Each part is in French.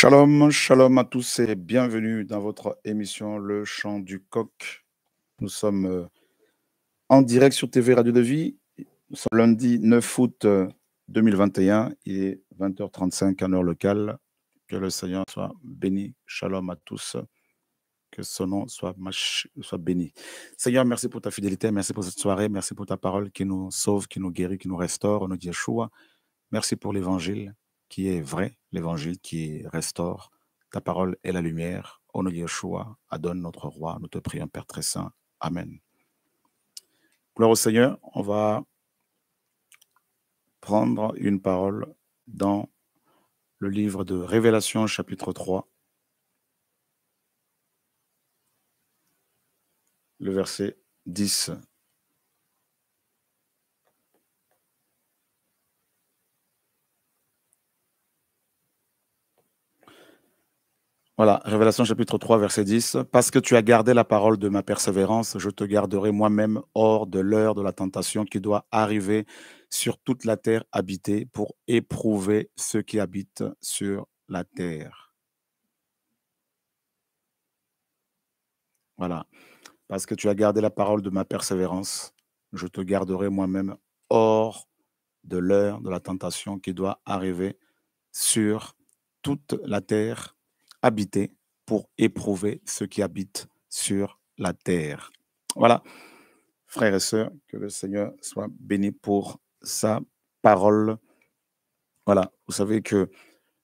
Shalom, shalom à tous et bienvenue dans votre émission Le Chant du Coq. Nous sommes euh, en direct sur TV Radio de Vie. Nous lundi 9 août 2021. Il est 20h35 en heure locale. Que le Seigneur soit béni. Shalom à tous. Que son nom soit, soit béni. Seigneur, merci pour ta fidélité. Merci pour cette soirée. Merci pour ta parole qui nous sauve, qui nous guérit, qui nous restaure. Nous dit. Merci pour l'évangile qui est vrai, l'évangile qui restaure. Ta parole est la lumière. Au nom Yeshua, adonne notre roi. Nous te prions, Père très saint. Amen. Gloire au Seigneur. On va prendre une parole dans le livre de Révélation, chapitre 3. Le verset 10. Voilà, Révélation chapitre 3, verset 10. Parce que tu as gardé la parole de ma persévérance, je te garderai moi-même hors de l'heure de la tentation qui doit arriver sur toute la terre habitée pour éprouver ceux qui habitent sur la terre. Voilà. Parce que tu as gardé la parole de ma persévérance, je te garderai moi-même hors de l'heure de la tentation qui doit arriver sur toute la terre habiter pour éprouver ceux qui habitent sur la terre. Voilà, frères et sœurs, que le Seigneur soit béni pour sa parole. Voilà, vous savez que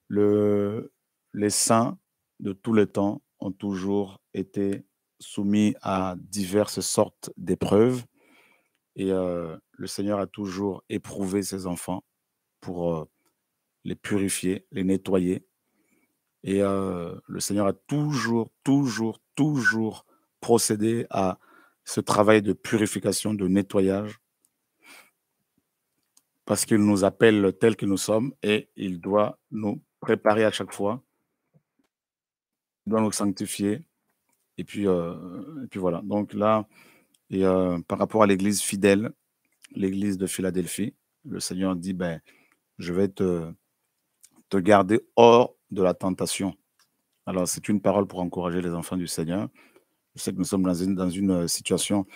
le, les saints de tous les temps ont toujours été soumis à diverses sortes d'épreuves et euh, le Seigneur a toujours éprouvé ses enfants pour euh, les purifier, les nettoyer, et le Seigneur a toujours, toujours, toujours procédé à ce travail de purification, de nettoyage, parce qu'il nous appelle tels que nous sommes et il doit nous préparer à chaque fois, il doit nous sanctifier. Et puis, et puis voilà. Donc là, et, par rapport à l'Église fidèle, l'Église de Philadelphie, le Seigneur dit, ben, je vais te, te garder hors de la tentation. Alors, c'est une parole pour encourager les enfants du Seigneur. Je sais que nous sommes dans une, euh, situation,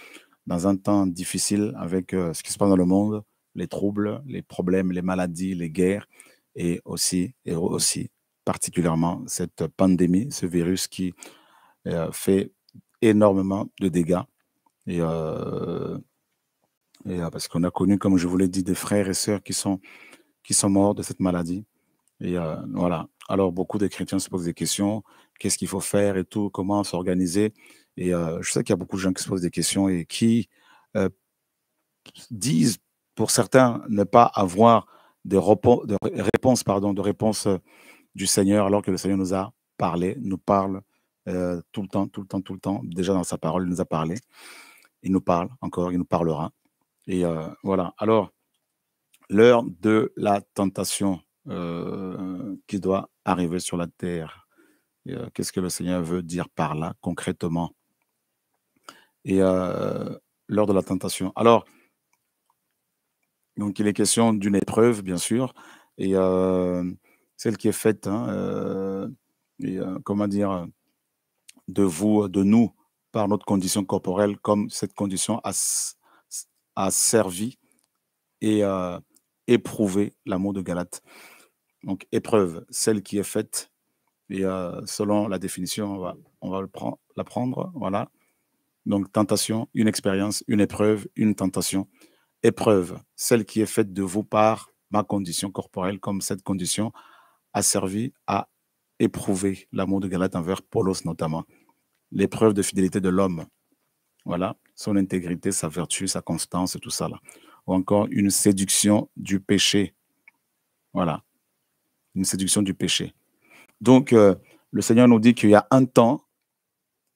dans un temps difficile avec euh, ce qui se passe dans le monde, les troubles, les problèmes, les maladies, les guerres, et aussi, et aussi particulièrement cette pandémie, ce virus qui euh, fait énormément de dégâts. Et parce qu'on a connu, comme je vous l'ai dit, des frères et sœurs qui sont, qui sont morts de cette maladie. Et voilà. Alors, beaucoup de chrétiens se posent des questions. Qu'est-ce qu'il faut faire et tout, comment s'organiser? Et je sais qu'il y a beaucoup de gens qui se posent des questions et qui disent, pour certains, ne pas avoir de, de réponse, pardon, de réponse du Seigneur, alors que le Seigneur nous a parlé, nous parle tout le temps, tout le temps, tout le temps. Déjà dans sa parole, il nous a parlé. Il nous parle encore, il nous parlera. Et voilà. Alors, l'heure de la tentation euh, qui doit arriver sur la terre. Euh, qu'est-ce que le Seigneur veut dire par là concrètement? Et euh, lors de la tentation. Alors, donc il est question d'une épreuve, bien sûr, et celle qui est faite, hein, et, comment dire, de vous, de nous, par notre condition corporelle, comme cette condition a, a servi et éprouvé l'amour de Galate. Donc, épreuve, celle qui est faite, et euh, selon la définition, on va, on la prendre. Voilà. Donc, tentation, une expérience, une épreuve, une tentation. Épreuve, celle qui est faite de vous par ma condition corporelle, comme cette condition a servi à éprouver l'amour de Galate envers Paulos notamment. L'épreuve de fidélité de l'homme. Voilà, son intégrité, sa vertu, sa constance tout ça. Ou encore une séduction du péché. Voilà, une séduction du péché. Donc, euh, le Seigneur nous dit qu'il y a un temps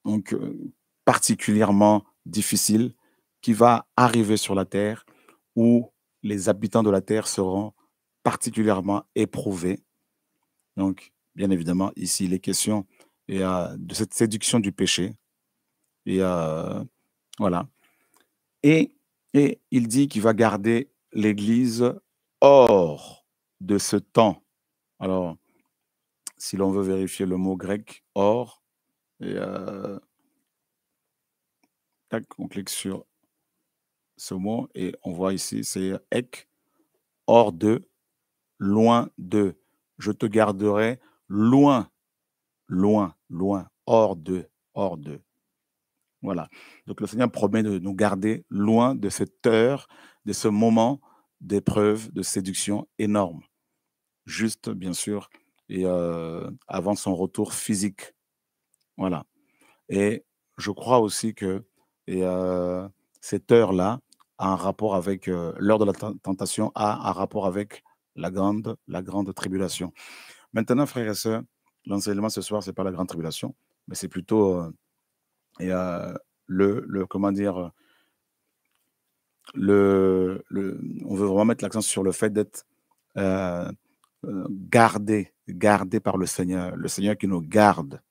euh, particulièrement difficile qui va arriver sur la terre où les habitants de la terre seront particulièrement éprouvés. Donc, bien évidemment, ici, questions et, de cette séduction du péché. Et voilà. Et, et il dit qu'il va garder l'Église hors de ce temps alors, si l'on veut vérifier le mot grec, or, et euh, tac, on clique sur ce mot et on voit ici, c'est ek, hors de, loin de. Je te garderai loin, loin, loin, hors de, hors de. Voilà. Donc le Seigneur promet de nous garder loin de cette heure, de ce moment d'épreuve, de séduction énorme. Juste, bien sûr, et avant son retour physique. Voilà. Et je crois aussi que et, cette heure-là a un rapport avec l'heure de la tentation, a un rapport avec la grande, la grande tribulation. Maintenant, frères et sœurs, l'enseignement ce soir, c'est pas la grande tribulation, mais c'est plutôt et, le, le, comment dire, le, le, on veut vraiment mettre l'accent sur le fait d'être gardé, gardé par le Seigneur, le Seigneur qui nous garde.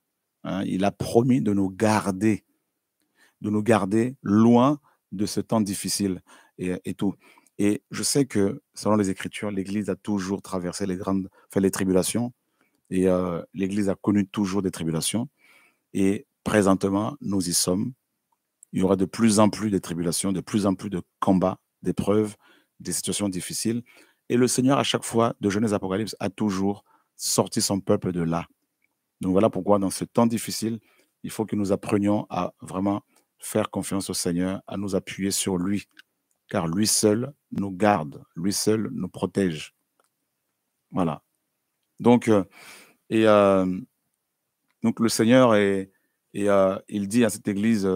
Hein. il a promis de nous garder, de nous garder loin de ce temps difficile et, et tout. Et je sais que, selon les Écritures, l'Église a toujours traversé les grandes, fait les tribulations, et euh, l'Église a connu toujours des tribulations. Et présentement, nous y sommes. Il y aura de plus en plus de tribulations, de plus en plus de combats, d'épreuves, des situations difficiles. Et le Seigneur, à chaque fois, de Genèse Apocalypse, a toujours sorti son peuple de là. Donc voilà pourquoi, dans ce temps difficile, il faut que nous apprenions à vraiment faire confiance au Seigneur, à nous appuyer sur lui, car lui seul nous garde, lui seul nous protège. Voilà. Donc, euh, et, euh, donc le Seigneur et euh, il dit à cette église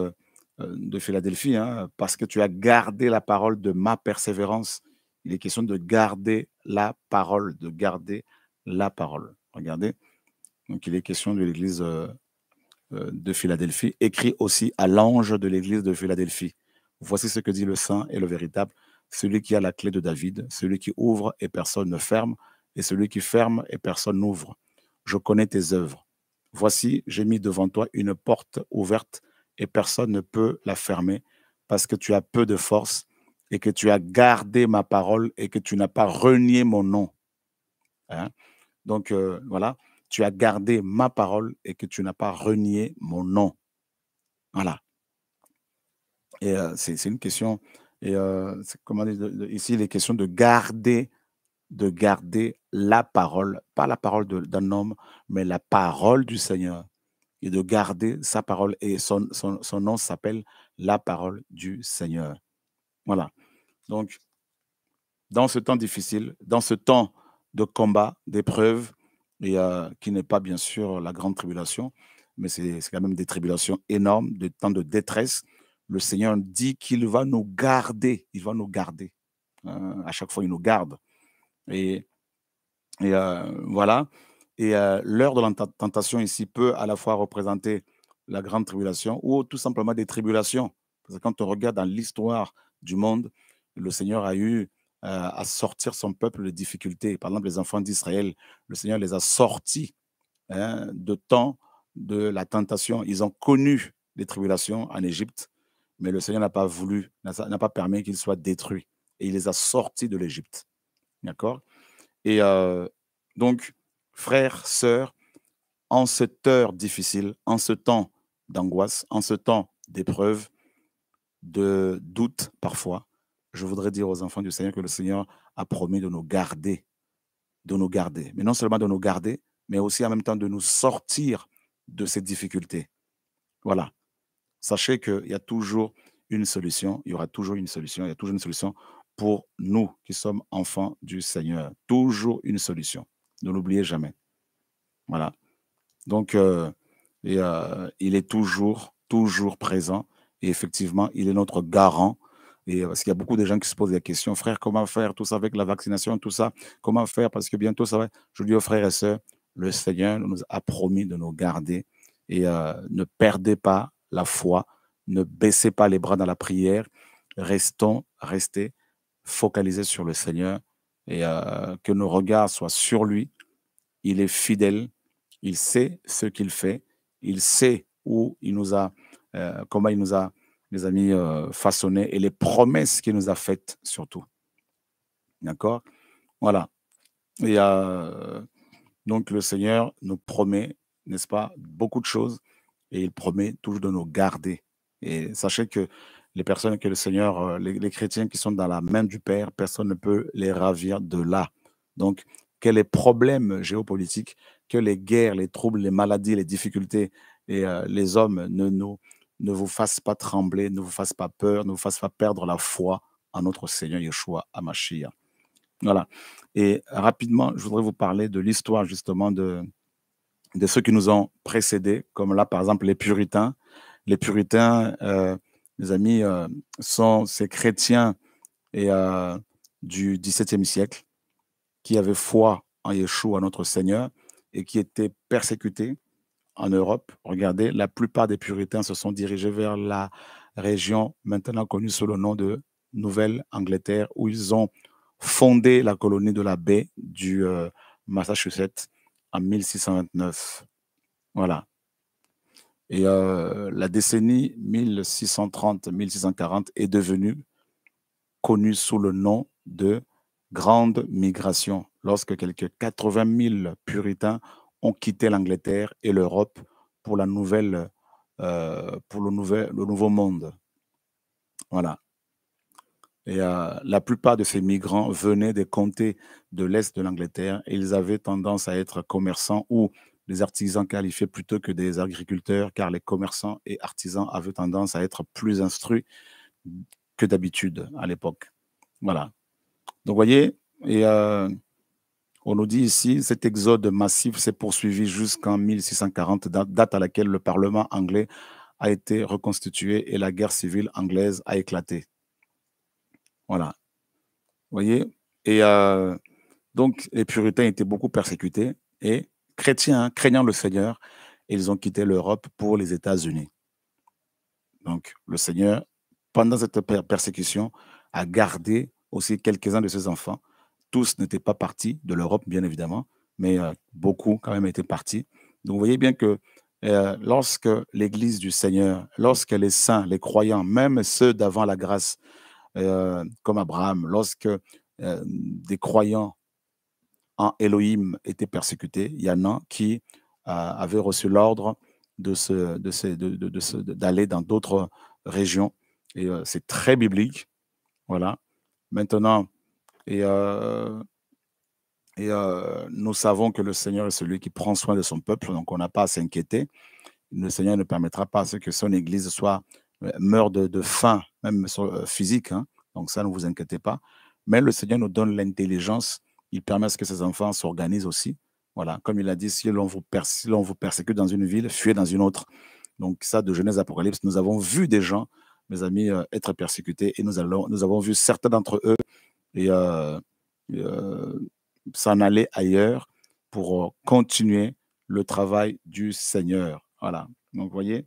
de Philadelphie, hein, parce que tu as gardé la parole de ma persévérance. Il est question de garder la parole, de garder la parole. Regardez. Donc il est question de l'église de Philadelphie, écrit aussi à l'ange de l'église de Philadelphie. Voici ce que dit le saint et le véritable, celui qui a la clé de David, celui qui ouvre et personne ne ferme, et celui qui ferme et personne n'ouvre. Je connais tes œuvres. Voici, j'ai mis devant toi une porte ouverte et personne ne peut la fermer parce que tu as peu de force et que tu as gardé ma parole et que tu n'as pas renié mon nom. Hein? Donc euh, voilà, tu as gardé ma parole et que tu n'as pas renié mon nom. Voilà. Et c'est une question, et comment dire, ici, il est question de garder, de garder la parole, pas la parole d'un homme, mais la parole du Seigneur, et de garder sa parole. Et son, son, son nom s'appelle la parole du Seigneur. Voilà. Donc, dans ce temps difficile, dans ce temps de combat, d'épreuve, et qui n'est pas bien sûr la grande tribulation, mais c'est quand même des tribulations énormes, des temps de détresse, le Seigneur dit qu'il va nous garder. Il va nous garder. Euh, à chaque fois, il nous garde. Et, euh, voilà. Et euh, l'heure de la tentation ici peut à la fois représenter la grande tribulation ou tout simplement des tribulations. Parce que quand on regarde dans l'histoire du monde, le Seigneur a eu à sortir son peuple de difficultés. Par exemple, les enfants d'Israël, le Seigneur les a sortis hein, de temps de la tentation. Ils ont connu des tribulations en Égypte mais le Seigneur n'a pas voulu, n'a pas permis qu'ils soient détruits. Et il les a sortis de l'Égypte. D'accord? Et euh, donc, frères, sœurs, en cette heure difficile, en ce temps d'angoisse, en ce temps d'épreuve, de doute parfois, je voudrais dire aux enfants du Seigneur que le Seigneur a promis de nous garder, de nous garder. Mais non seulement de nous garder, mais aussi en même temps de nous sortir de ces difficultés. Voilà. Sachez qu'il y a toujours une solution, il y aura toujours une solution, il y a toujours une solution pour nous qui sommes enfants du Seigneur. Toujours une solution. Ne l'oubliez jamais. Voilà. Donc, euh, euh, il est toujours, toujours présent. Et effectivement, il est notre garant. Et euh, parce qu'il y a beaucoup de gens qui se posent des questions, frère, comment faire tout ça avec la vaccination, tout ça, comment faire? Parce que bientôt ça va. Je dis aux frères et sœurs, le Seigneur nous a promis de nous garder. Et ne perdez pas la foi, ne baissez pas les bras dans la prière, restons, restez focalisés sur le Seigneur. Et euh, que nos regards soient sur lui. Il est fidèle, il sait ce qu'il fait, il sait où il nous a, euh, comment il nous a, les amis, euh, façonnés et les promesses qu'il nous a faites surtout. D'accord? Voilà. Et Donc le Seigneur nous promet, n'est-ce pas, beaucoup de choses et il promet toujours de nous garder. Et sachez que les personnes que le Seigneur, euh, les, chrétiens qui sont dans la main du Père, personne ne peut les ravir de là. Donc, que les problèmes géopolitiques, que les guerres, les troubles, les maladies, les difficultés et euh, les hommes ne, nous, ne vous fassent pas trembler, ne vous fassent pas peur, ne vous fassent pas perdre la foi en notre Seigneur Yeshua Amashia. Voilà. Et rapidement, je voudrais vous parler de l'histoire justement de, de ceux qui nous ont précédés, comme là, par exemple, les puritains. Les puritains, euh, mes amis, euh, sont ces chrétiens euh, du XVIIe siècle qui avaient foi en Yeshua, notre Seigneur, et qui étaient persécutés en Europe. Regardez, la plupart des puritains se sont dirigés vers la région maintenant connue sous le nom de Nouvelle-Angleterre, où ils ont fondé la colonie de la baie du Massachusetts en 1629. Voilà. Et euh, la décennie 1630-1640 est devenue connue sous le nom de Grande Migration, lorsque quelques 80 000 puritains ont quitté l'Angleterre et l'Europe pour, la nouvelle, euh, pour le, nouvel, le nouveau monde. Voilà. Et euh, la plupart de ces migrants venaient des comtés de l'Est de l'Angleterre et ils avaient tendance à être commerçants ou des artisans qualifiés plutôt que des agriculteurs, car les commerçants et artisans avaient tendance à être plus instruits que d'habitude à l'époque. Voilà. Donc, vous voyez, et euh, on nous dit ici, cet exode massif s'est poursuivi jusqu'en 1640, date à laquelle le Parlement anglais a été reconstitué et la guerre civile anglaise a éclaté. Voilà. Vous voyez? Et euh, donc, les puritains étaient beaucoup persécutés et chrétiens, hein, craignant le Seigneur, ils ont quitté l'Europe pour les États-Unis. Donc, le Seigneur, pendant cette persécution, a gardé aussi quelques-uns de ses enfants. Tous n'étaient pas partis de l'Europe, bien évidemment, mais euh, beaucoup quand même étaient partis. Donc, vous voyez bien que euh, lorsque l'Église du Seigneur, lorsque les saints, les croyants, même ceux d'avant la grâce, euh, comme Abraham, lorsque des croyants en Elohim étaient persécutés, il y en a qui avaient reçu l'ordre de d'aller dans d'autres régions. Et c'est très biblique. Voilà. Maintenant, et, et nous savons que le Seigneur est celui qui prend soin de son peuple, donc on n'a pas à s'inquiéter. Le Seigneur ne permettra pas à ce que son Église soit meurt de, faim, même euh, physique. Hein. Donc ça, ne vous inquiétez pas. Mais le Seigneur nous donne l'intelligence. Il permet à ce que ses enfants s'organisent aussi. Voilà, comme il a dit, si l'on vous, vous persécute dans une ville, fuyez dans une autre. Donc ça, de Genèse Apocalypse, nous avons vu des gens, mes amis, euh, être persécutés et nous, allons, nous avons vu certains d'entre eux et, euh, s'en aller ailleurs pour continuer le travail du Seigneur. Voilà. Donc, vous voyez,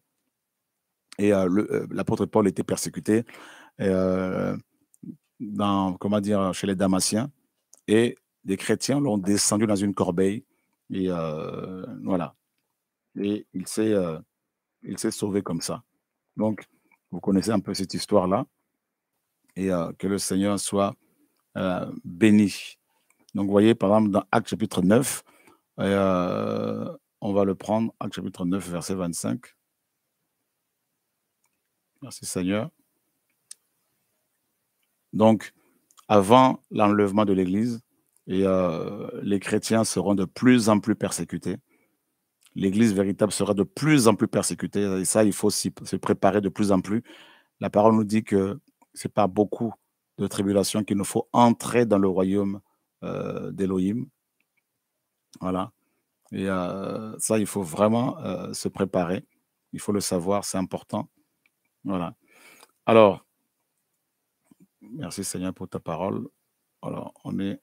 et euh, l'apôtre Paul était persécuté euh, dans, comment dire, chez les Damasiens. Et des chrétiens l'ont descendu dans une corbeille. Et euh, voilà. Et il s'est il s'est sauvé comme ça. Donc, vous connaissez un peu cette histoire-là. Et que le Seigneur soit béni. Donc, vous voyez, par exemple, dans Acte chapitre 9, on va le prendre, Acte chapitre 9, verset 25. Merci Seigneur. Donc, avant l'enlèvement de l'Église, et, euh, les chrétiens seront de plus en plus persécutés. L'Église véritable sera de plus en plus persécutée. Et ça, il faut se préparer de plus en plus. La parole nous dit que c'est pas beaucoup de tribulations qu'il nous faut entrer dans le royaume euh, d'Élohim. Voilà. Et euh, ça, il faut vraiment se préparer. Il faut le savoir, c'est important. Voilà. Alors, merci Seigneur pour ta parole. Alors, on est.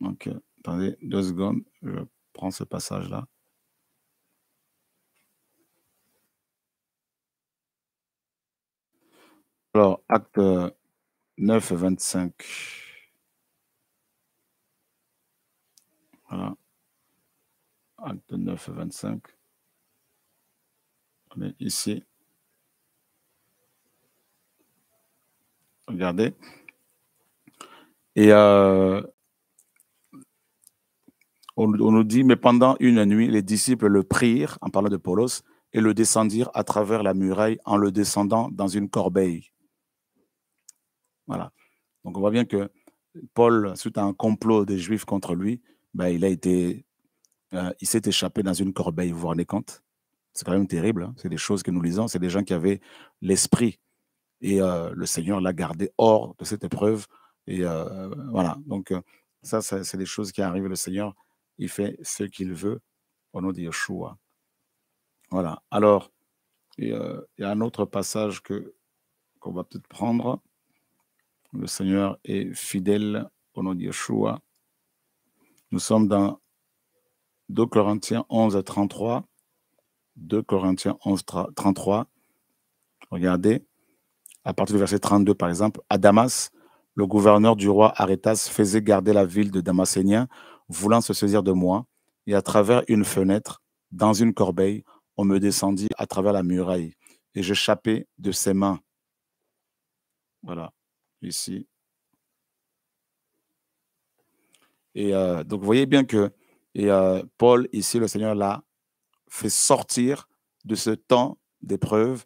Ok, attendez deux secondes, je prends ce passage-là. Alors, acte 9, 25. Voilà. Acte 9, 25 ici. Regardez. Et euh, on, nous dit, mais pendant une nuit, les disciples le prirent, en parlant de Paulos, et le descendirent à travers la muraille en le descendant dans une corbeille. Voilà. Donc on voit bien que Paul, suite à un complot des Juifs contre lui, ben, il a été, euh, il s'est échappé dans une corbeille. Vous vous rendez compte? C'est quand même terrible. Hein. c'est des choses que nous lisons. C'est des gens qui avaient l'esprit et euh, le Seigneur l'a gardé hors de cette épreuve. Et euh, voilà. Donc ça, c'est des choses qui arrivent. Le Seigneur, il fait ce qu'il veut au nom de Yeshua. Voilà. Alors, il y a un autre passage que qu'on va peut-être prendre. Le Seigneur est fidèle au nom de Yeshua. Nous sommes dans 2 Corinthiens 11 à 33. 2 Corinthiens 11 33. Regardez, à partir du verset 32 par exemple, à Damas, le gouverneur du roi Arétas faisait garder la ville de Damasénien, voulant se saisir de moi, et à travers une fenêtre, dans une corbeille, on me descendit à travers la muraille, et j'échappais de ses mains. Voilà ici. Et euh, donc, vous voyez bien que euh, Paul, ici, le Seigneur l'a fait sortir de ce temps d'épreuve.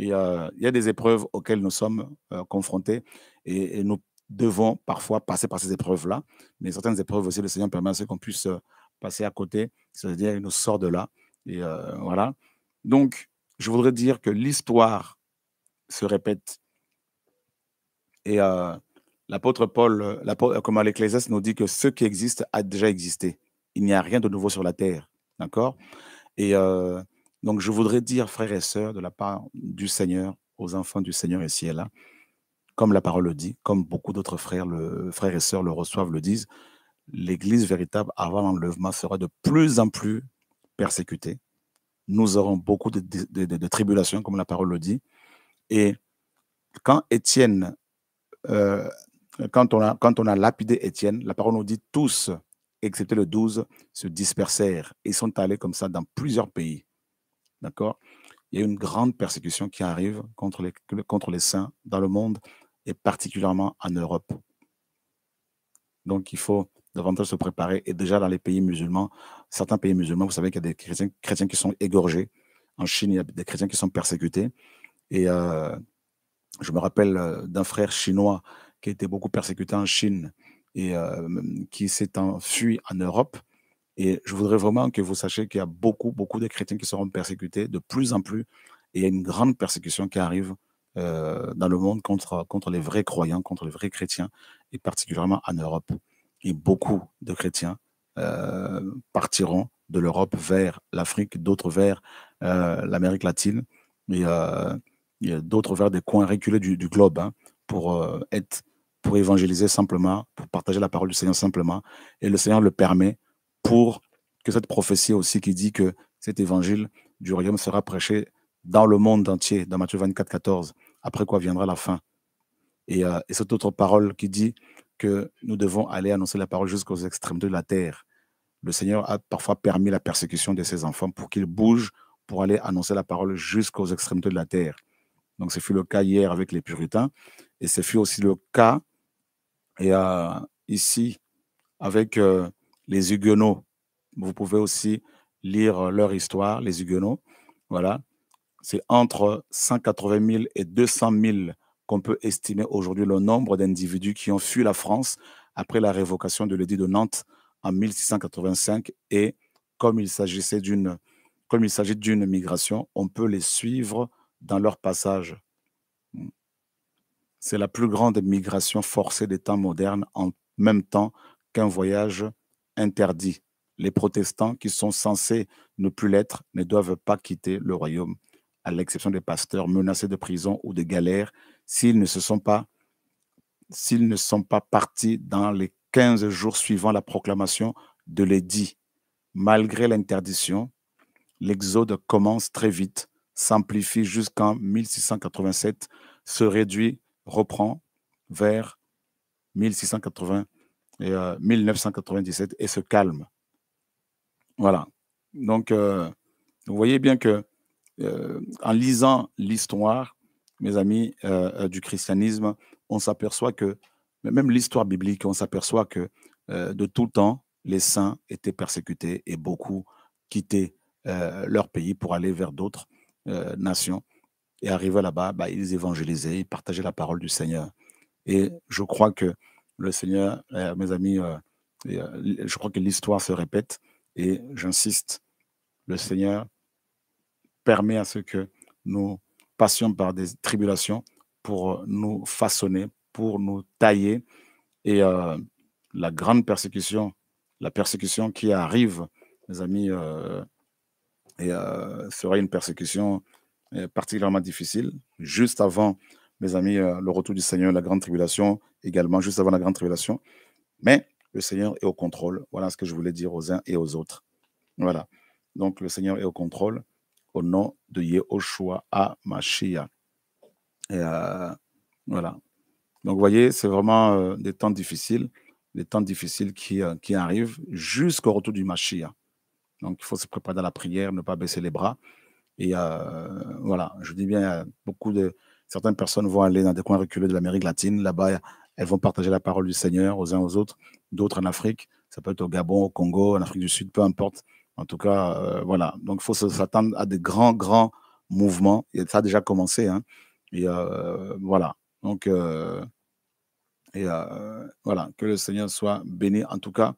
Euh, il y a des épreuves auxquelles nous sommes confrontés et, nous devons parfois passer par ces épreuves-là. Mais certaines épreuves aussi, le Seigneur permet à ce qu'on puisse passer à côté, c'est-à-dire il nous sort de là. Et voilà. Donc, je voudrais dire que l'histoire se répète et euh, l'apôtre Paul, euh, comme à l'Ecclésiaste, nous dit que ce qui existe a déjà existé. Il n'y a rien de nouveau sur la terre. D'accord? Et euh, donc, je voudrais dire, frères et sœurs, de la part du Seigneur, aux enfants du Seigneur ici et là, comme la parole le dit, comme beaucoup d'autres frères, frères et sœurs le reçoivent, le disent, l'Église véritable, avant l'enlèvement, sera de plus en plus persécutée. Nous aurons beaucoup de, de tribulations, comme la parole le dit. Et quand Étienne euh, quand, on a, quand on a lapidé Étienne, la parole nous dit tous, excepté le 12, se dispersèrent et sont allés comme ça dans plusieurs pays. D'accord? Il y a une grande persécution qui arrive contre les, contre les saints dans le monde et particulièrement en Europe. Donc il faut davantage se préparer. Et déjà dans les pays musulmans, certains pays musulmans, vous savez qu'il y a des chrétiens, chrétiens, qui sont égorgés. En Chine, il y a des chrétiens qui sont persécutés. Et euh, je me rappelle euh, d'un frère chinois qui a été beaucoup persécuté en Chine et euh, qui s'est enfui en Europe. Et je voudrais vraiment que vous sachiez qu'il y a beaucoup, beaucoup de chrétiens qui seront persécutés de plus en plus. Et il y a une grande persécution qui arrive euh, dans le monde contre, contre les vrais croyants, contre les vrais chrétiens, et particulièrement en Europe. Et beaucoup de chrétiens partiront de l'Europe vers l'Afrique, d'autres vers l'Amérique latine. D'autres vers des coins reculés du, globe hein, pour euh, être pour évangéliser simplement, pour partager la parole du Seigneur simplement. Et le Seigneur le permet pour que cette prophétie aussi qui dit que cet évangile du royaume sera prêché dans le monde entier, dans Matthieu 24, 14, après quoi viendra la fin. Et, euh, et cette autre parole qui dit que nous devons aller annoncer la parole jusqu'aux extrémités de la terre. Le Seigneur a parfois permis la persécution de ses enfants pour qu'ils bougent pour aller annoncer la parole jusqu'aux extrémités de la terre. Donc, ce fut le cas hier avec les puritains. Et ce fut aussi le cas ici avec euh, les Huguenots. Vous pouvez aussi lire leur histoire, les Huguenots. Voilà. C'est entre 180 000 et 200 000 qu'on peut estimer aujourd'hui le nombre d'individus qui ont fui la France après la révocation de l'édit de Nantes en 1685. Et comme il s'agissait d'une comme il s'agit d'une migration, on peut les suivre dans leur passage. C'est la plus grande migration forcée des temps modernes en même temps qu'un voyage interdit. Les protestants qui sont censés ne plus l'être ne doivent pas quitter le royaume, à l'exception des pasteurs menacés de prison ou de galère, s'ils ne se sont pas s'ils ne sont pas partis dans les 15 jours suivant la proclamation de l'édit. Malgré l'interdiction, l'exode commence très vite s'amplifie jusqu'en 1687, se réduit, reprend vers 1680 et 1997 euh, et se calme. Voilà. Donc, euh, vous voyez bien que euh, en lisant l'histoire, mes amis, du christianisme, on s'aperçoit que, même l'histoire biblique, on s'aperçoit que de tout temps, les saints étaient persécutés et beaucoup quittaient leur pays pour aller vers d'autres euh, nations. Et arrivés là-bas, bah, ils évangélisaient, ils partageaient la parole du Seigneur. Et je crois que le Seigneur, euh, mes amis, je crois que l'histoire se répète et j'insiste, le Seigneur permet à ce que nous passions par des tribulations pour nous façonner, pour nous tailler. Et la grande persécution, la persécution qui arrive, mes amis, et euh, sera une persécution euh, particulièrement difficile. Juste avant, mes amis, euh, le retour du Seigneur, la grande tribulation, également juste avant la grande tribulation. Mais le Seigneur est au contrôle. Voilà ce que je voulais dire aux uns et aux autres. Voilà. Donc le Seigneur est au contrôle au nom de Yehoshua à Mashiach. Et voilà. Donc vous voyez, c'est vraiment des temps difficiles, des temps difficiles qui, qui arrivent jusqu'au retour du Mashiach. Donc, il faut se préparer à la prière, ne pas baisser les bras. Et euh, voilà, je dis bien, beaucoup de certaines personnes vont aller dans des coins reculés de l'Amérique latine. Là-bas, elles vont partager la parole du Seigneur aux uns aux autres. D'autres en Afrique, ça peut être au Gabon, au Congo, en Afrique du Sud, peu importe. En tout cas, euh, voilà. Donc, il faut s'attendre à des grands, grands mouvements. Et ça a déjà commencé. Hein. Et euh, voilà. Donc, et voilà, que le Seigneur soit béni. En tout cas,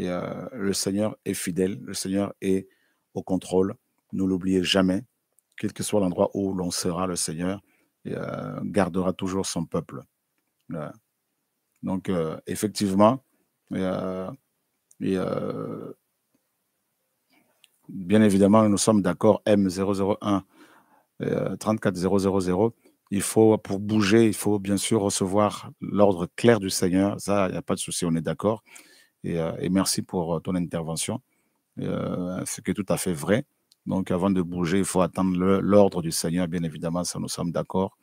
et euh, le Seigneur est fidèle, le Seigneur est au contrôle. Ne l'oubliez jamais, quel que soit l'endroit où l'on sera, le Seigneur euh, gardera toujours son peuple. Donc, euh, effectivement, bien évidemment, nous sommes d'accord, M001 34000, il faut, pour bouger, il faut bien sûr recevoir l'ordre clair du Seigneur. Ça, il n'y a pas de souci, on est d'accord. Euh, et, merci pour euh, ton intervention. Euh, ce qui est tout à fait vrai. Donc, avant de bouger, il faut attendre l'ordre du Seigneur, bien évidemment, ça nous sommes d'accord.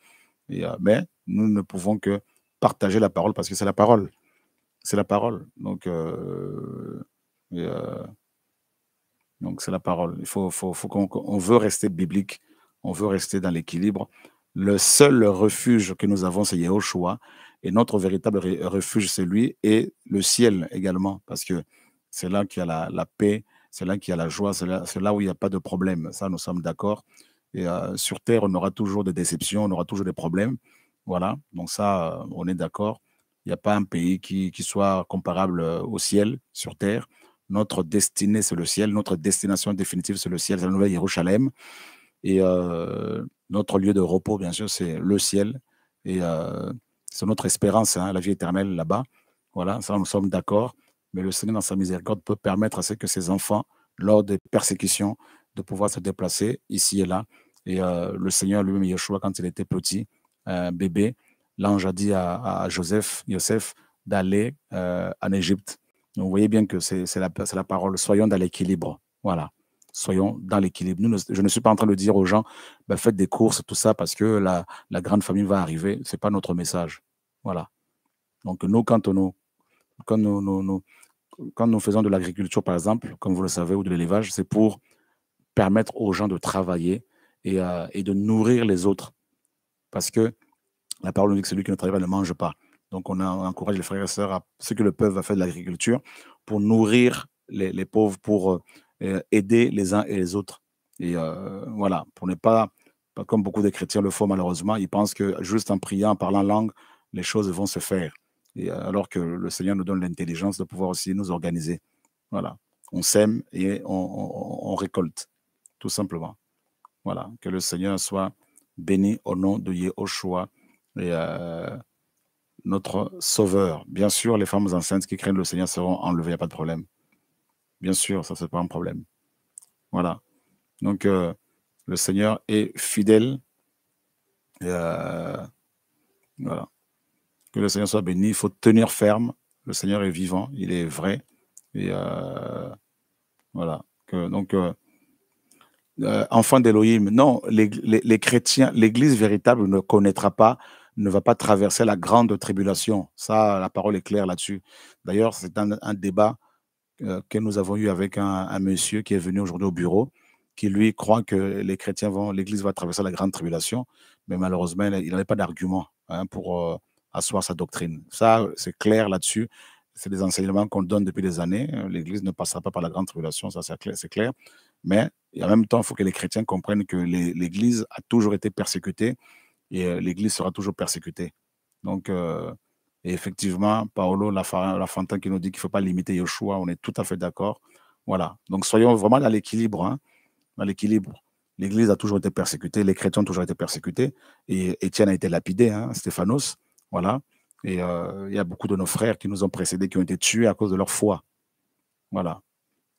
mais nous ne pouvons que partager la parole parce que c'est la parole. C'est la parole. Donc, c'est la parole. Il faut, qu'on on veut rester biblique, on veut rester dans l'équilibre. Le seul refuge que nous avons, c'est Yehoshua. Et notre véritable refuge, c'est lui et le ciel également, parce que c'est là qu'il y a la, paix, c'est là qu'il y a la joie, c'est là, où il n'y a pas de problème. Ça, nous sommes d'accord. Et euh, sur Terre, on aura toujours des déceptions, on aura toujours des problèmes. Voilà, donc ça, on est d'accord. Il n'y a pas un pays qui, soit comparable euh, au ciel sur Terre. Notre destinée, c'est le ciel. Notre destination définitive, c'est le ciel, c'est la nouvelle Jérusalem. Et euh, notre lieu de repos, bien sûr, c'est le ciel. Et c'est notre espérance, hein, la vie éternelle là-bas. Voilà, ça, nous sommes d'accord. Mais le Seigneur, dans sa miséricorde, peut permettre à ce que ses enfants, lors des persécutions, de pouvoir se déplacer ici et là. Et euh, le Seigneur lui-même, Yeshua, quand il était petit, bébé, l'ange a dit à, Joseph, d'aller euh, en Égypte. Vous voyez bien que c'est la, la parole. Soyons dans l'équilibre. Voilà soyons dans l'équilibre. Je ne suis pas en train de dire aux gens, ben, faites des courses, tout ça, parce que la, la grande famille va arriver. Ce n'est pas notre message. Voilà. Donc nous, quand nous, quand nous, quand nous faisons de l'agriculture, par exemple, comme vous le savez, ou de l'élevage, c'est pour permettre aux gens de travailler et, euh, de nourrir les autres. Parce que la parole nous dit que celui qui ne travaille pas ne mange pas. Donc on, encourage les frères et sœurs, à, ceux que le peuple à faire de l'agriculture, pour nourrir les, pauvres, pour euh, aider les uns et les autres. Et euh, voilà, pour ne pas, comme beaucoup de chrétiens le font malheureusement, ils pensent que juste en priant, en parlant langue, les choses vont se faire. Et euh, alors que le Seigneur nous donne l'intelligence de pouvoir aussi nous organiser. Voilà. On sème et on, récolte, tout simplement. Voilà. Que le Seigneur soit béni au nom de Yehoshua et euh, notre Sauveur. Bien sûr, les femmes enceintes qui craignent le Seigneur seront enlevées, il n'y a pas de problème. Bien sûr, ça, c'est pas un problème. Voilà. Donc, euh, le Seigneur est fidèle. Et, voilà. Que le Seigneur soit béni. Il faut tenir ferme. Le Seigneur est vivant, il est vrai. Et euh, voilà. donc, euh, euh, enfant d'Élohim, non, les, chrétiens, l'Église véritable ne connaîtra pas, ne va pas traverser la grande tribulation. Ça, la parole est claire là-dessus. D'ailleurs, c'est un, débat que nous avons eu avec un, monsieur qui est venu aujourd'hui au bureau, qui lui croit que les chrétiens vont, l'Église va traverser la grande tribulation, mais malheureusement, il n'avait pas d'argument hein, pour asseoir sa doctrine. Ça, c'est clair là-dessus. c'est des enseignements qu'on donne depuis des années. L'Église ne passera pas par la grande tribulation, ça c'est clair. Mais en même temps, il faut que les chrétiens comprennent que l'Église a toujours été persécutée et euh, l'Église sera toujours persécutée. Donc, euh, effectivement, Paolo Lafontaine qui nous dit qu'il ne faut pas limiter Yoshua, on est tout à fait d'accord. Voilà. Donc, soyons vraiment dans l'équilibre. Hein, dans l'équilibre. L'Église a toujours été persécutée, les chrétiens ont toujours été persécutés, et Étienne a été lapidé, hein, Stéphanos. Voilà. Et euh, il y a beaucoup de nos frères qui nous ont précédés, qui ont été tués à cause de leur foi. Voilà.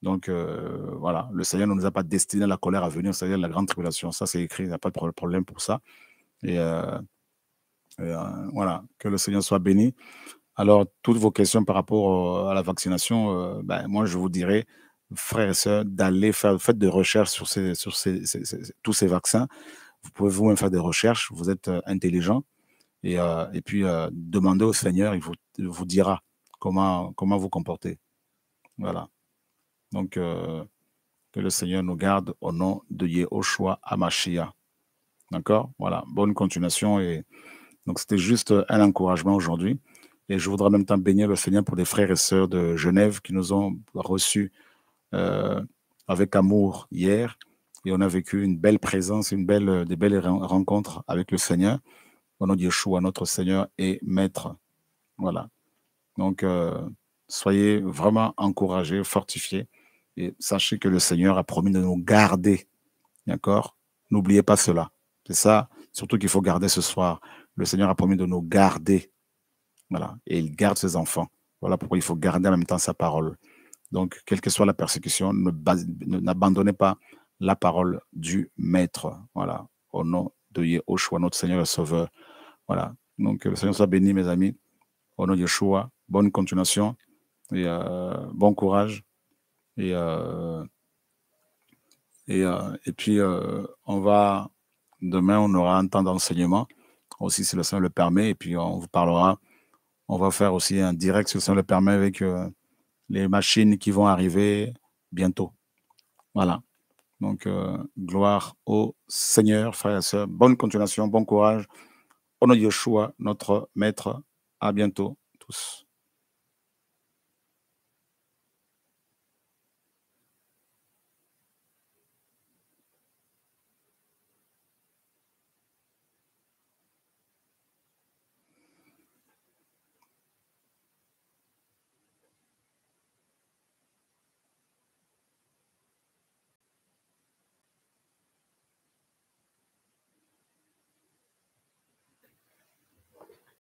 Donc, euh, voilà, le Seigneur ne nous a pas destiné la colère à venir, c'est-à-dire la grande tribulation. Ça, c'est écrit, il n'y a pas de problème pour ça. Et, euh, voilà, que le Seigneur soit béni. Alors, toutes vos questions par rapport à la vaccination, ben, moi, je vous dirais, frères et sœurs, d'aller faire, faites des recherches sur, ces, sur tous ces vaccins. Vous pouvez vous-même faire des recherches, vous êtes intelligent. Et, euh, et puis, euh, demandez au Seigneur, il vous, dira comment, comment vous comporter. Voilà. Donc, euh, que le Seigneur nous garde au nom de Yehoshua Amashia. D'accord? Voilà. Bonne continuation. Et donc, c'était juste un encouragement aujourd'hui. Et je voudrais en même temps bénir le Seigneur pour des frères et sœurs de Genève qui nous ont reçus avec amour hier. Et on a vécu une belle présence, une belle, des belles rencontres avec le Seigneur au nom de Yeshua, notre Seigneur et Maître. Voilà. Donc, euh, soyez vraiment encouragés, fortifiés, et sachez que le Seigneur a promis de nous garder. D'accord? N'oubliez pas cela. C'est ça, surtout qu'il faut garder ce soir. Le Seigneur a promis de nous garder. Voilà. Et il garde ses enfants. Voilà pourquoi il faut garder en même temps sa parole. Donc, quelle que soit la persécution, n'abandonnez pas la parole du Maître. Voilà. Au nom de Yeshua, notre Seigneur et Sauveur. Voilà. Donc, le Seigneur soit béni, mes amis. Au nom de Yeshua, bonne continuation et euh, bon courage. Et, euh, euh, puis, on va, demain, on aura un temps d'enseignement, aussi si le Seigneur le permet. Et puis, on vous parlera. On va faire aussi un direct, si le Seigneur le permet, avec les machines qui vont arriver bientôt. Voilà. Donc, gloire au Seigneur, frères et sœurs. Bonne continuation, bon courage. De Yeshua, notre maître. À bientôt tous.